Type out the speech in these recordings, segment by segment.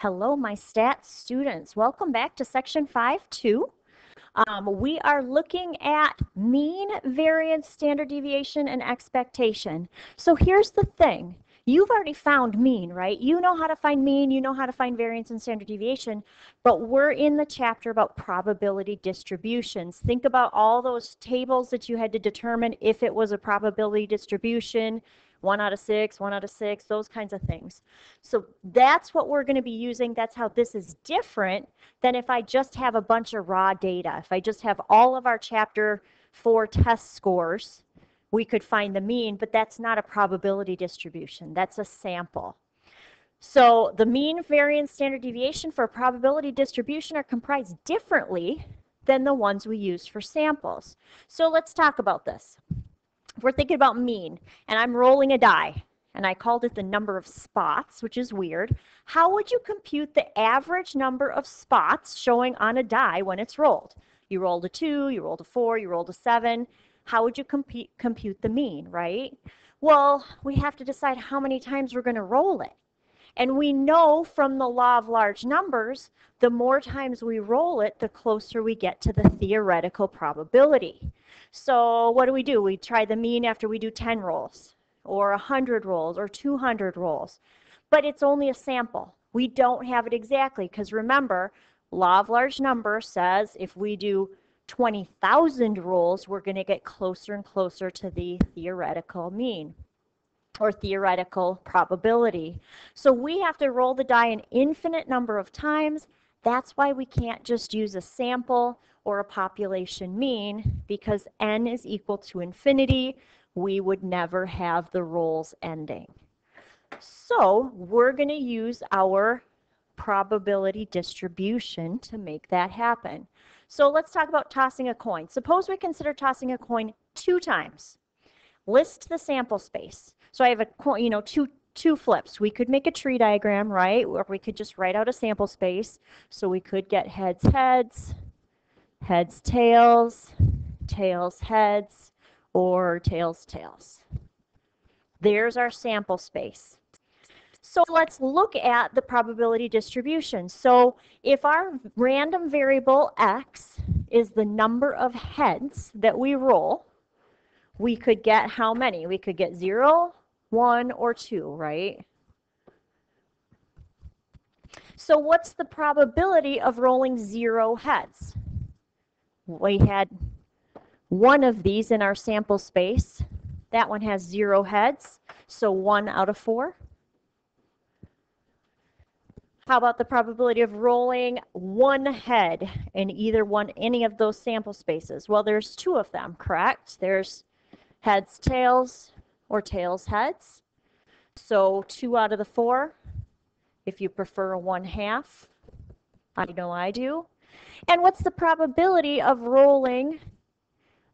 Hello, my stats students. Welcome back to section 5-2. Um, we are looking at mean, variance, standard deviation, and expectation. So here's the thing. You've already found mean, right? You know how to find mean, you know how to find variance and standard deviation, but we're in the chapter about probability distributions. Think about all those tables that you had to determine if it was a probability distribution, one out of six, one out of six, those kinds of things. So that's what we're going to be using. That's how this is different than if I just have a bunch of raw data. If I just have all of our chapter four test scores, we could find the mean, but that's not a probability distribution. That's a sample. So the mean, variance, standard deviation for a probability distribution are comprised differently than the ones we use for samples. So let's talk about this if we're thinking about mean, and I'm rolling a die, and I called it the number of spots, which is weird, how would you compute the average number of spots showing on a die when it's rolled? You rolled a 2, you rolled a 4, you rolled a 7. How would you compute, compute the mean, right? Well, we have to decide how many times we're going to roll it. And we know from the law of large numbers, the more times we roll it, the closer we get to the theoretical probability. So what do we do? We try the mean after we do 10 rolls or 100 rolls or 200 rolls. But it's only a sample. We don't have it exactly because remember, law of large number says if we do 20,000 rolls, we're going to get closer and closer to the theoretical mean or theoretical probability. So we have to roll the die an infinite number of times. That's why we can't just use a sample or a population mean because n is equal to infinity, we would never have the rolls ending. So we're going to use our probability distribution to make that happen. So let's talk about tossing a coin. Suppose we consider tossing a coin two times. List the sample space. So I have a you know, two two flips. We could make a tree diagram, right? Or we could just write out a sample space. So we could get heads, heads, heads, tails, tails, heads, or tails, tails. There's our sample space. So let's look at the probability distribution. So if our random variable x is the number of heads that we roll, we could get how many? We could get 0, 1, or 2, right? So what's the probability of rolling 0 heads? we had one of these in our sample space. That one has zero heads, so one out of four. How about the probability of rolling one head in either one, any of those sample spaces? Well, there's two of them, correct? There's heads, tails, or tails, heads. So two out of the four. If you prefer a one half, I know I do. And what's the probability of rolling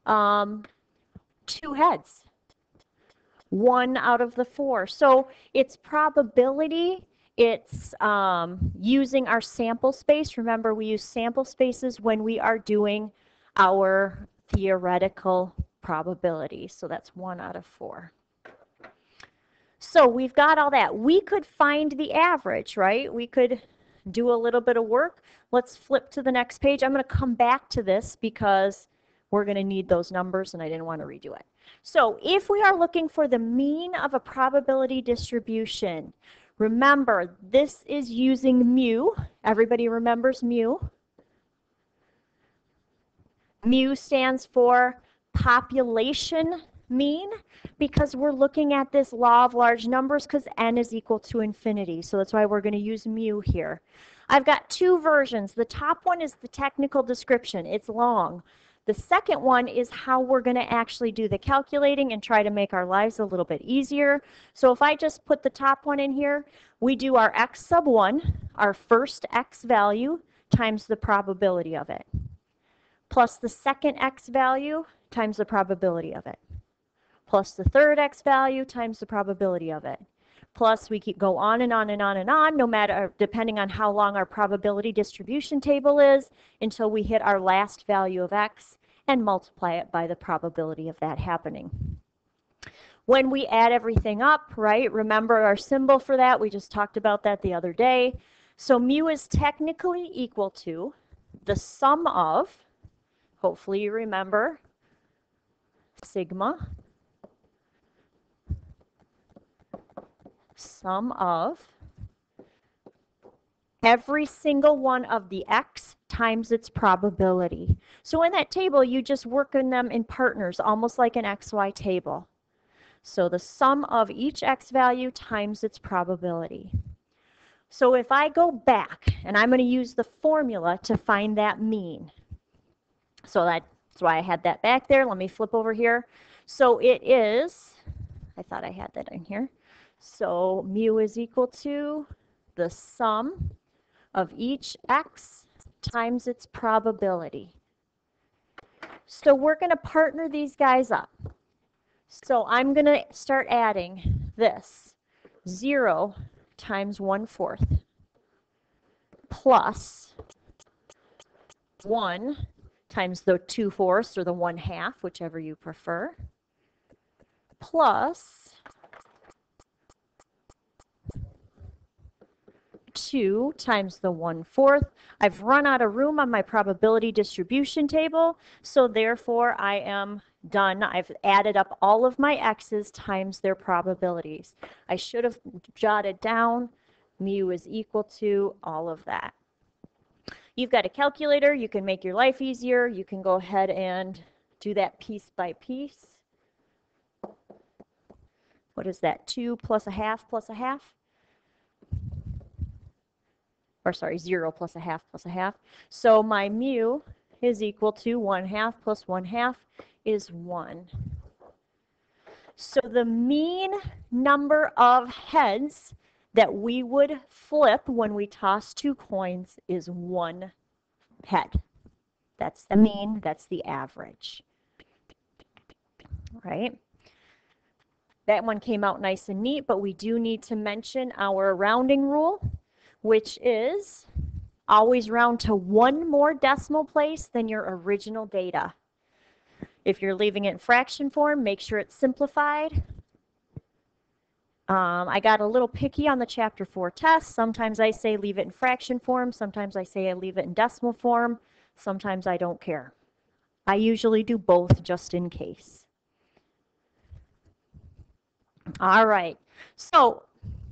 um, two heads? One out of the four. So it's probability, it's um, using our sample space. Remember, we use sample spaces when we are doing our theoretical probability. So that's one out of four. So we've got all that. We could find the average, right? We could do a little bit of work. Let's flip to the next page. I'm going to come back to this because we're going to need those numbers and I didn't want to redo it. So if we are looking for the mean of a probability distribution, remember this is using mu. Everybody remembers mu. Mu stands for population mean because we're looking at this law of large numbers because n is equal to infinity. So that's why we're going to use mu here. I've got two versions. The top one is the technical description. It's long. The second one is how we're going to actually do the calculating and try to make our lives a little bit easier. So if I just put the top one in here, we do our x sub 1, our first x value, times the probability of it, plus the second x value times the probability of it plus the third x value times the probability of it. Plus we keep go on and on and on and on, no matter depending on how long our probability distribution table is, until we hit our last value of x and multiply it by the probability of that happening. When we add everything up, right, remember our symbol for that, we just talked about that the other day. So mu is technically equal to the sum of, hopefully you remember, sigma, sum of every single one of the x times its probability. So in that table, you just work in them in partners, almost like an xy table. So the sum of each x value times its probability. So if I go back, and I'm going to use the formula to find that mean. So that's why I had that back there. Let me flip over here. So it is, I thought I had that in here. So mu is equal to the sum of each x times its probability. So we're going to partner these guys up. So I'm going to start adding this. 0 times 1 fourth plus 1 times the 2 fourths or the 1 half, whichever you prefer, plus 2 times the 1 fourth. I've run out of room on my probability distribution table, so therefore I am done. I've added up all of my x's times their probabilities. I should have jotted down mu is equal to all of that. You've got a calculator. You can make your life easier. You can go ahead and do that piece by piece. What is that? 2 plus a half plus a half? Or sorry, 0 plus a half plus a half. So my mu is equal to 1 half plus 1 half is 1. So the mean number of heads that we would flip when we toss two coins is one head. That's the mean, that's the average. Right? That one came out nice and neat, but we do need to mention our rounding rule, which is always round to one more decimal place than your original data. If you're leaving it in fraction form, make sure it's simplified. Um, I got a little picky on the chapter 4 test. Sometimes I say leave it in fraction form. Sometimes I say I leave it in decimal form. Sometimes I don't care. I usually do both just in case. All right. So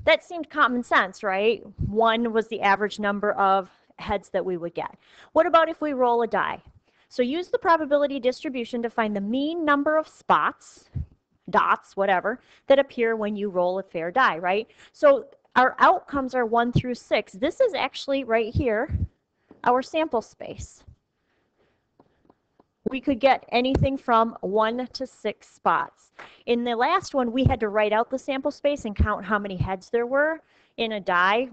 that seemed common sense, right? One was the average number of heads that we would get. What about if we roll a die? So use the probability distribution to find the mean number of spots, dots, whatever, that appear when you roll a fair die, right? So our outcomes are 1 through 6. This is actually right here, our sample space. We could get anything from 1 to 6 spots. In the last one, we had to write out the sample space and count how many heads there were. In a die,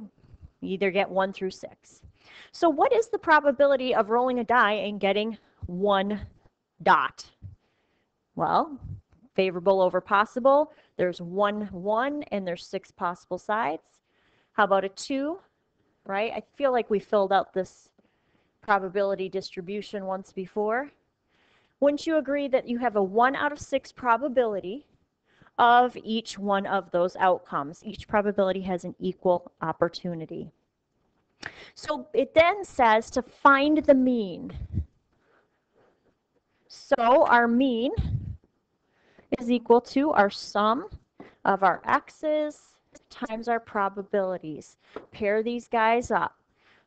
you either get 1 through 6. So what is the probability of rolling a die and getting one dot? Well, favorable over possible. There's one one and there's six possible sides. How about a two, right? I feel like we filled out this probability distribution once before. Wouldn't you agree that you have a one out of six probability of each one of those outcomes? Each probability has an equal opportunity. So it then says to find the mean. So our mean is equal to our sum of our x's times our probabilities. Pair these guys up.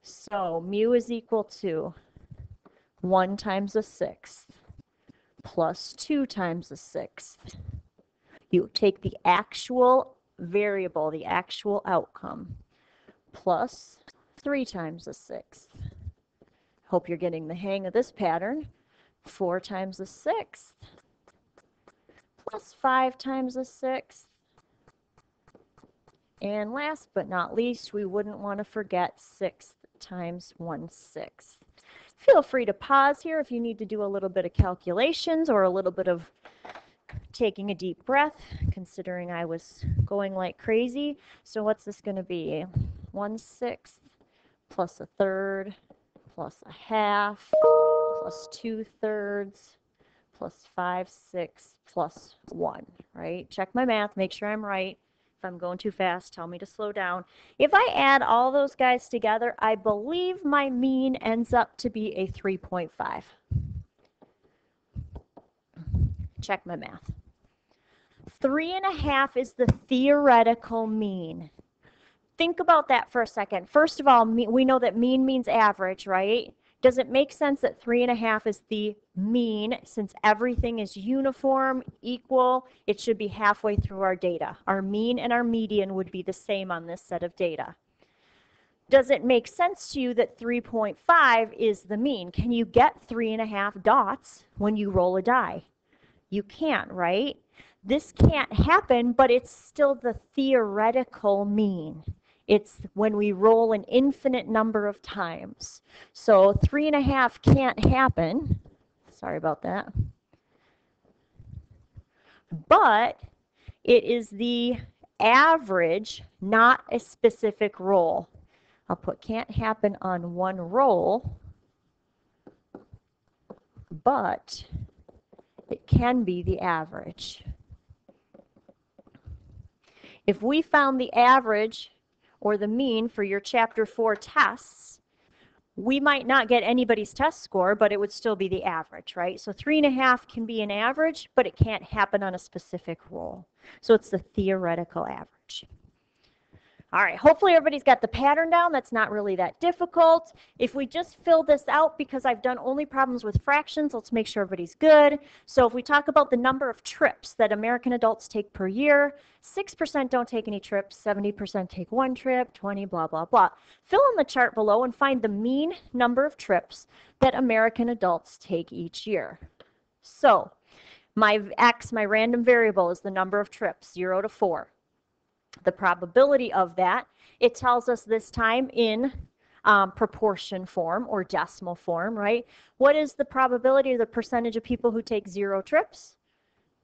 So mu is equal to 1 times a sixth plus 2 times a sixth. You take the actual variable, the actual outcome, plus 3 times a sixth. Hope you're getting the hang of this pattern. 4 times a sixth plus 5 times a sixth. And last but not least, we wouldn't want to forget sixth times 1 sixth. Feel free to pause here if you need to do a little bit of calculations or a little bit of taking a deep breath, considering I was going like crazy. So what's this going to be? 1 sixth plus a third plus a half plus 2 thirds plus 5 sixths plus 1, right? Check my math, make sure I'm right. I'm going too fast, tell me to slow down. If I add all those guys together, I believe my mean ends up to be a 3.5. Check my math. Three and a half is the theoretical mean. Think about that for a second. First of all, we know that mean means average, right? Does it make sense that three and a half is the mean since everything is uniform, equal? It should be halfway through our data. Our mean and our median would be the same on this set of data. Does it make sense to you that 3.5 is the mean? Can you get three and a half dots when you roll a die? You can't, right? This can't happen, but it's still the theoretical mean. It's when we roll an infinite number of times. So three and a half can't happen. Sorry about that. But it is the average, not a specific roll. I'll put can't happen on one roll, but it can be the average. If we found the average or the mean for your chapter 4 tests, we might not get anybody's test score, but it would still be the average, right? So three and a half can be an average, but it can't happen on a specific roll. So it's the theoretical average. All right, hopefully everybody's got the pattern down. That's not really that difficult. If we just fill this out, because I've done only problems with fractions, let's make sure everybody's good. So if we talk about the number of trips that American adults take per year, 6% don't take any trips, 70% take one trip, 20, blah, blah, blah. Fill in the chart below and find the mean number of trips that American adults take each year. So my x, my random variable, is the number of trips, 0 to 4 the probability of that. It tells us this time in um, proportion form or decimal form, right? What is the probability of the percentage of people who take zero trips?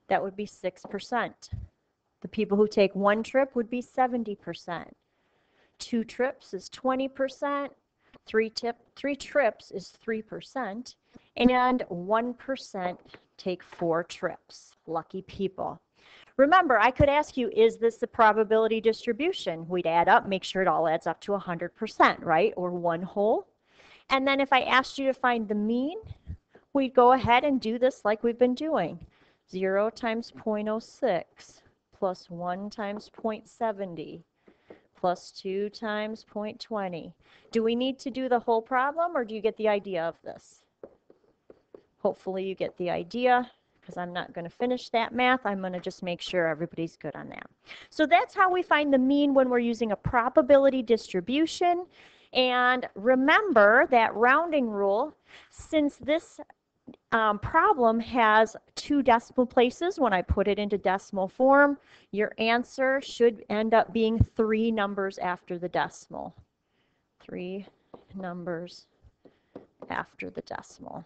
That would be 6%. The people who take one trip would be 70%. Two trips is 20%. Three, tip, three trips is 3%. And 1% take four trips. Lucky people. Remember, I could ask you, is this the probability distribution? We'd add up, make sure it all adds up to 100%, right? Or one whole. And then if I asked you to find the mean, we'd go ahead and do this like we've been doing. 0 times 0.06 plus 1 times 0.70 plus 2 times 0.20. Do we need to do the whole problem or do you get the idea of this? Hopefully you get the idea because I'm not going to finish that math. I'm going to just make sure everybody's good on that. So that's how we find the mean when we're using a probability distribution. And remember that rounding rule, since this um, problem has two decimal places, when I put it into decimal form, your answer should end up being three numbers after the decimal. Three numbers after the decimal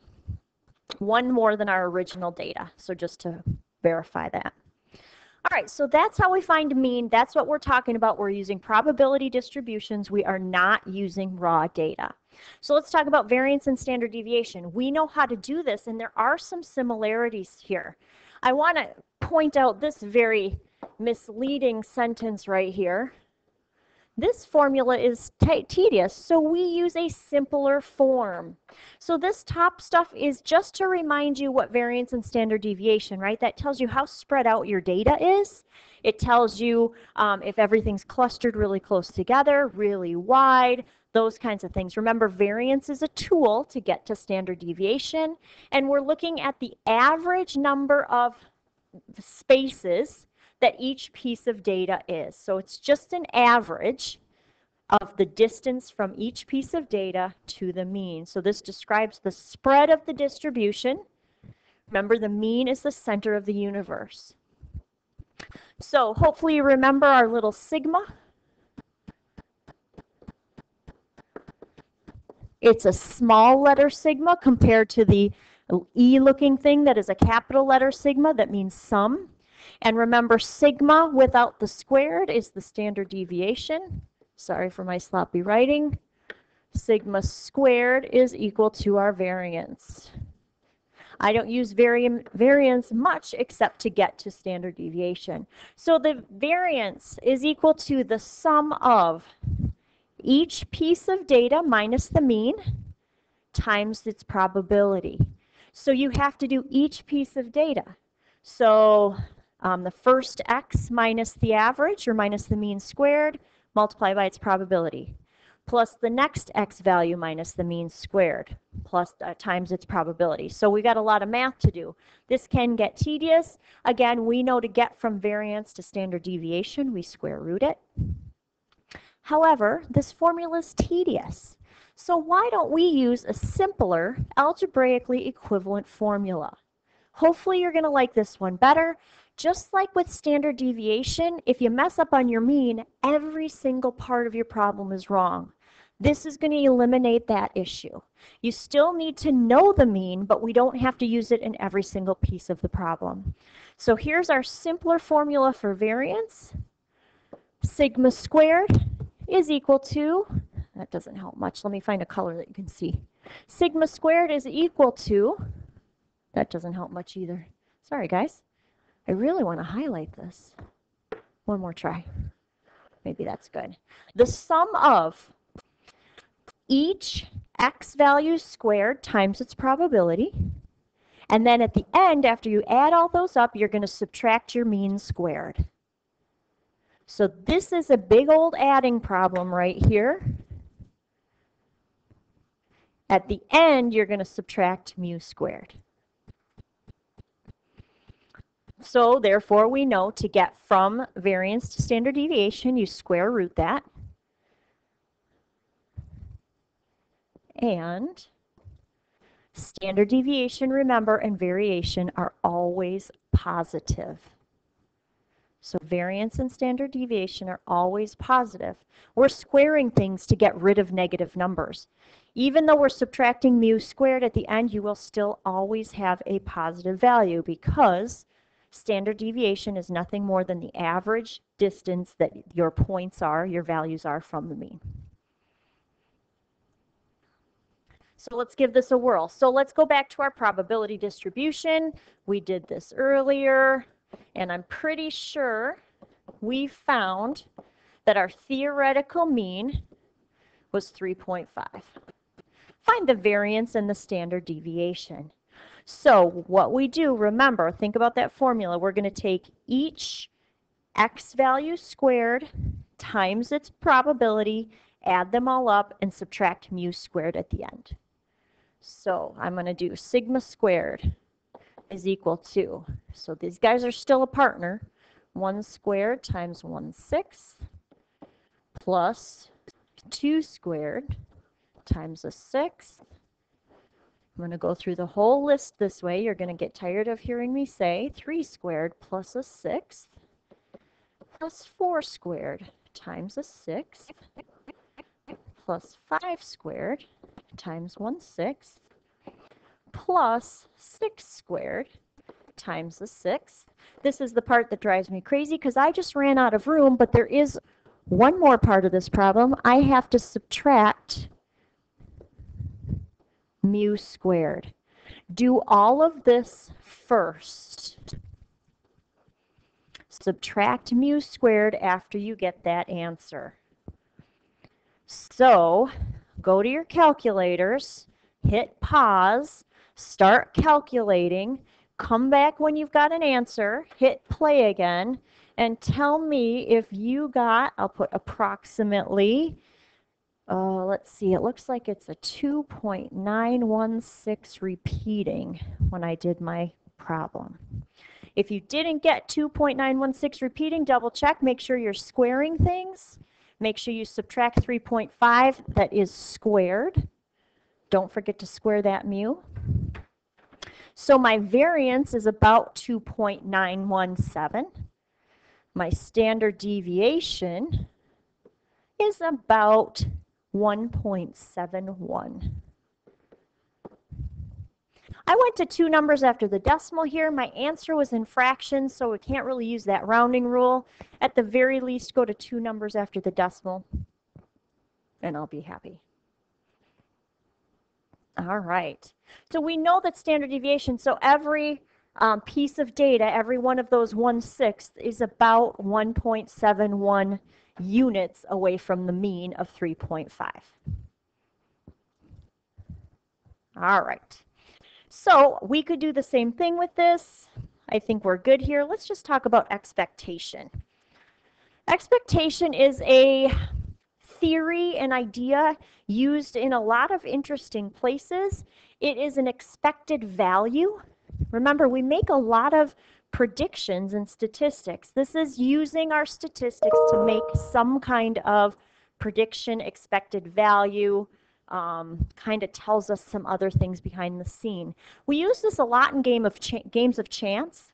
one more than our original data. So just to verify that. All right, so that's how we find mean. That's what we're talking about. We're using probability distributions. We are not using raw data. So let's talk about variance and standard deviation. We know how to do this, and there are some similarities here. I want to point out this very misleading sentence right here. This formula is tedious, so we use a simpler form. So this top stuff is just to remind you what variance and standard deviation, right? That tells you how spread out your data is. It tells you um, if everything's clustered really close together, really wide, those kinds of things. Remember, variance is a tool to get to standard deviation, and we're looking at the average number of spaces that each piece of data is. So it's just an average of the distance from each piece of data to the mean. So this describes the spread of the distribution. Remember, the mean is the center of the universe. So hopefully you remember our little sigma. It's a small letter sigma compared to the E-looking thing that is a capital letter sigma that means sum. And remember, sigma without the squared is the standard deviation. Sorry for my sloppy writing. Sigma squared is equal to our variance. I don't use vari variance much except to get to standard deviation. So the variance is equal to the sum of each piece of data minus the mean times its probability. So you have to do each piece of data. So um, the first x minus the average or minus the mean squared multiplied by its probability plus the next x value minus the mean squared plus uh, times its probability. So we got a lot of math to do. This can get tedious. Again, we know to get from variance to standard deviation, we square root it. However, this formula is tedious. So why don't we use a simpler, algebraically equivalent formula? Hopefully you're going to like this one better. Just like with standard deviation, if you mess up on your mean, every single part of your problem is wrong. This is going to eliminate that issue. You still need to know the mean, but we don't have to use it in every single piece of the problem. So here's our simpler formula for variance. Sigma squared is equal to, that doesn't help much. Let me find a color that you can see. Sigma squared is equal to, that doesn't help much either. Sorry, guys. I really want to highlight this. One more try. Maybe that's good. The sum of each x value squared times its probability. And then at the end, after you add all those up, you're going to subtract your mean squared. So this is a big old adding problem right here. At the end, you're going to subtract mu squared. So therefore, we know to get from variance to standard deviation, you square root that. And standard deviation, remember, and variation are always positive. So variance and standard deviation are always positive. We're squaring things to get rid of negative numbers. Even though we're subtracting mu squared at the end, you will still always have a positive value because Standard deviation is nothing more than the average distance that your points are, your values are from the mean. So let's give this a whirl. So let's go back to our probability distribution. We did this earlier, and I'm pretty sure we found that our theoretical mean was 3.5. Find the variance and the standard deviation. So what we do, remember, think about that formula. We're going to take each x value squared times its probability, add them all up, and subtract mu squared at the end. So I'm going to do sigma squared is equal to, so these guys are still a partner, 1 squared times 1 sixth plus 2 squared times a sixth I'm going to go through the whole list this way. You're going to get tired of hearing me say 3 squared plus a sixth plus 4 squared times a sixth plus 5 squared times 1 sixth plus 6 squared times a sixth. This is the part that drives me crazy because I just ran out of room, but there is one more part of this problem. I have to subtract mu squared. Do all of this first. Subtract mu squared after you get that answer. So go to your calculators, hit pause, start calculating, come back when you've got an answer, hit play again, and tell me if you got, I'll put approximately uh, let's see, it looks like it's a 2.916 repeating when I did my problem. If you didn't get 2.916 repeating, double check, make sure you're squaring things. Make sure you subtract 3.5, that is squared. Don't forget to square that mu. So my variance is about 2.917. My standard deviation is about 1.71. I went to two numbers after the decimal here. My answer was in fractions, so we can't really use that rounding rule. At the very least, go to two numbers after the decimal, and I'll be happy. All right. So we know that standard deviation, so every um, piece of data, every one of those one-sixth is about 1.71 units away from the mean of 3.5. All right. So we could do the same thing with this. I think we're good here. Let's just talk about expectation. Expectation is a theory and idea used in a lot of interesting places. It is an expected value. Remember, we make a lot of predictions and statistics. This is using our statistics to make some kind of prediction, expected value, um, kind of tells us some other things behind the scene. We use this a lot in game of games of chance.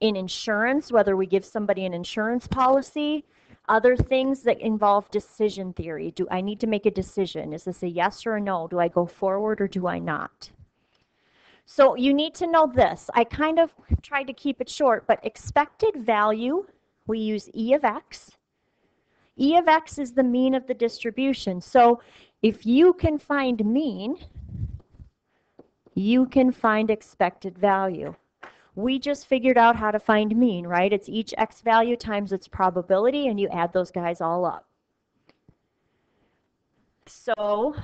In insurance, whether we give somebody an insurance policy, other things that involve decision theory. Do I need to make a decision? Is this a yes or a no? Do I go forward or do I not? So you need to know this. I kind of tried to keep it short, but expected value, we use E of x. E of x is the mean of the distribution. So if you can find mean, you can find expected value. We just figured out how to find mean, right? It's each x value times its probability, and you add those guys all up. So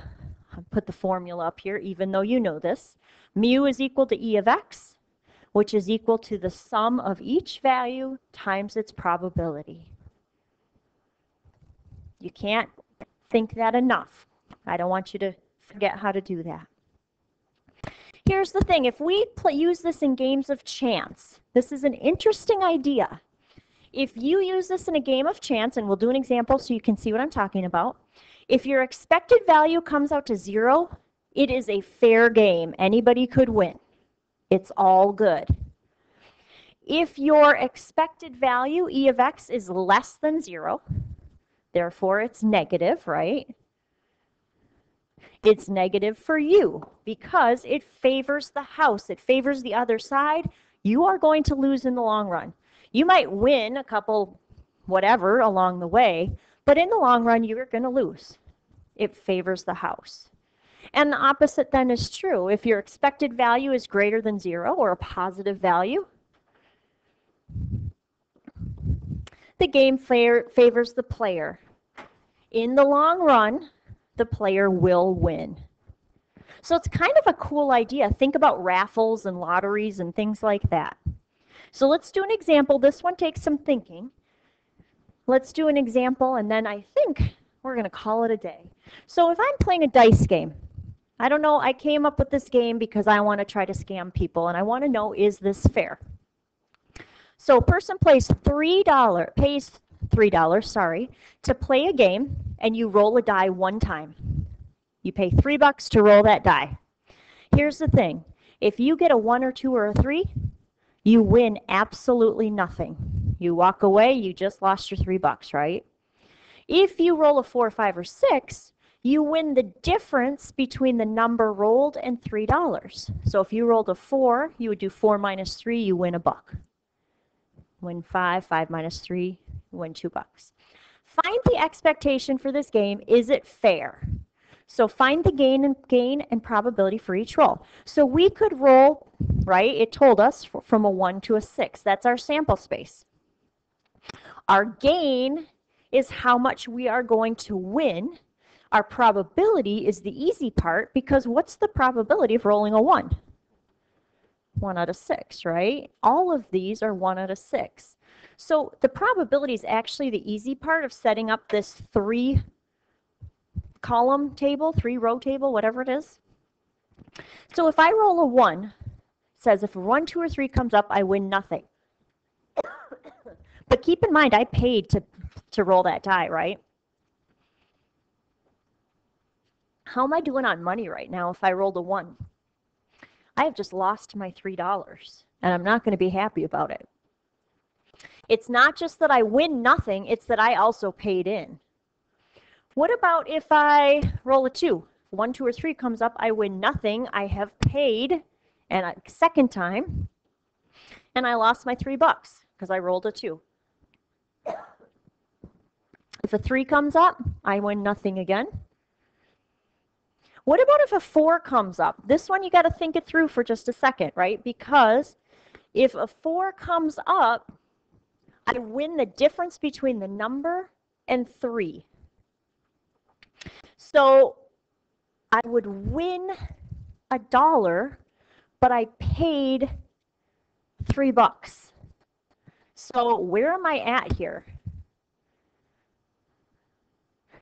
I'll put the formula up here, even though you know this. Mu is equal to e of x, which is equal to the sum of each value times its probability. You can't think that enough. I don't want you to forget how to do that. Here's the thing, if we use this in games of chance, this is an interesting idea. If you use this in a game of chance, and we'll do an example so you can see what I'm talking about, if your expected value comes out to zero, it is a fair game. Anybody could win. It's all good. If your expected value, E of x, is less than zero, therefore it's negative, right? it's negative for you because it favors the house. It favors the other side. You are going to lose in the long run. You might win a couple whatever along the way, but in the long run, you're going to lose. It favors the house. And the opposite then is true. If your expected value is greater than zero or a positive value, the game favors the player. In the long run, the player will win. So it's kind of a cool idea. Think about raffles and lotteries and things like that. So let's do an example. This one takes some thinking. Let's do an example and then I think we're going to call it a day. So if I'm playing a dice game, I don't know, I came up with this game because I want to try to scam people and I want to know is this fair? So a person plays $3, pays $3, sorry, to play a game and you roll a die one time. You pay three bucks to roll that die. Here's the thing. If you get a one or two or a three, you win absolutely nothing. You walk away, you just lost your three bucks, right? If you roll a four, five, or six, you win the difference between the number rolled and three dollars. So if you rolled a four, you would do four minus three, you win a buck. Win five, five minus three, win two bucks. Find the expectation for this game. Is it fair? So find the gain and gain and probability for each roll. So we could roll, right? It told us from a 1 to a 6. That's our sample space. Our gain is how much we are going to win. Our probability is the easy part because what's the probability of rolling a 1? 1 out of 6, right? All of these are 1 out of 6. So the probability is actually the easy part of setting up this three column table, three row table, whatever it is. So if I roll a one, says if one, two, or three comes up, I win nothing. but keep in mind, I paid to, to roll that die, right? How am I doing on money right now if I rolled a one? I have just lost my $3, and I'm not going to be happy about it. It's not just that I win nothing, it's that I also paid in. What about if I roll a two? One, two, or three comes up, I win nothing. I have paid, and a second time, and I lost my three bucks because I rolled a two. If a three comes up, I win nothing again. What about if a 4 comes up? This one you got to think it through for just a second, right? Because if a 4 comes up, I win the difference between the number and 3. So I would win a dollar, but I paid 3 bucks. So where am I at here?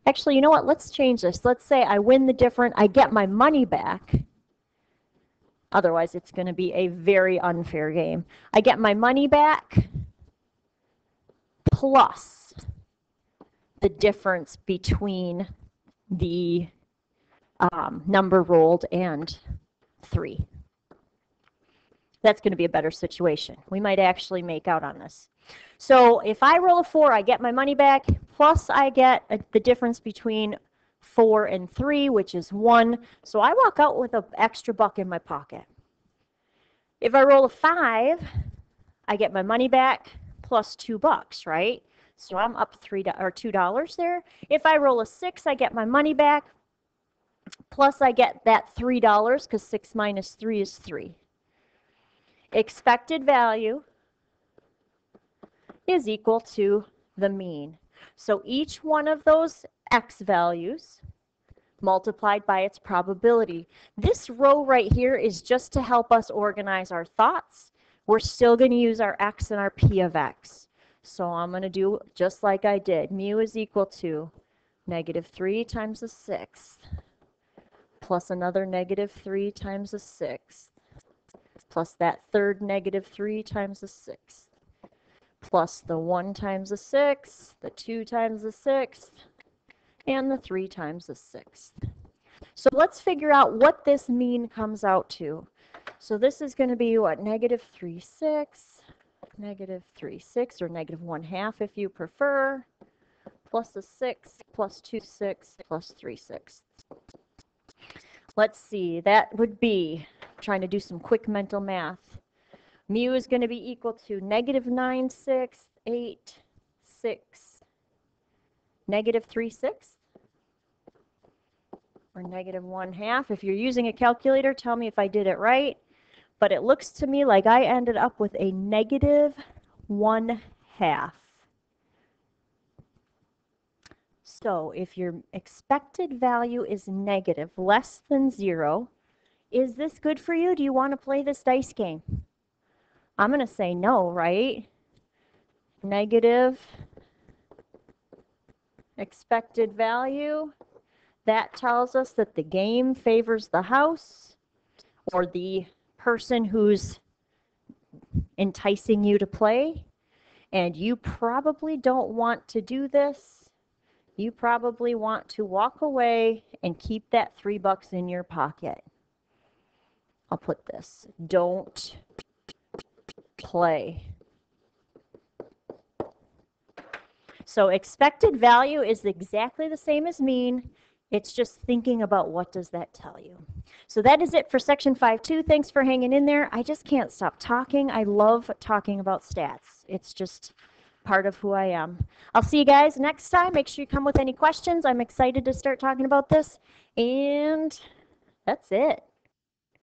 Actually, you know what? Let's change this. Let's say I win the different, I get my money back. Otherwise, it's going to be a very unfair game. I get my money back plus the difference between the um, number rolled and 3. That's going to be a better situation. We might actually make out on this. So if I roll a 4, I get my money back, plus I get a, the difference between 4 and 3, which is 1. So I walk out with an extra buck in my pocket. If I roll a 5, I get my money back plus 2 bucks, right? So I'm up 3 or $2 there. If I roll a 6, I get my money back plus I get that $3 because 6 minus 3 is 3. Expected value is equal to the mean. So each one of those x values multiplied by its probability. This row right here is just to help us organize our thoughts. We're still going to use our x and our p of x. So I'm going to do just like I did. Mu is equal to negative 3 times the sixth plus another negative 3 times the sixth plus that third negative 3 times the sixth plus the 1 times the 6th, the 2 times the 6th, and the 3 times the 6th. So let's figure out what this mean comes out to. So this is going to be what, negative 3, 6, negative 3, 6, or negative 1 half if you prefer, plus a 6, plus 2, 6, plus 3, 6. Let's see, that would be, trying to do some quick mental math, Mu is going to be equal to negative 9 sixths, 8 6, negative 3 sixths, or negative 1 half. If you're using a calculator, tell me if I did it right. But it looks to me like I ended up with a negative 1 half. So if your expected value is negative, less than 0, is this good for you? Do you want to play this dice game? I'm going to say no, right? Negative expected value. That tells us that the game favors the house or the person who's enticing you to play. And you probably don't want to do this. You probably want to walk away and keep that three bucks in your pocket. I'll put this. Don't play. So expected value is exactly the same as mean. It's just thinking about what does that tell you. So that is it for section 5.2. Thanks for hanging in there. I just can't stop talking. I love talking about stats. It's just part of who I am. I'll see you guys next time. Make sure you come with any questions. I'm excited to start talking about this. And that's it.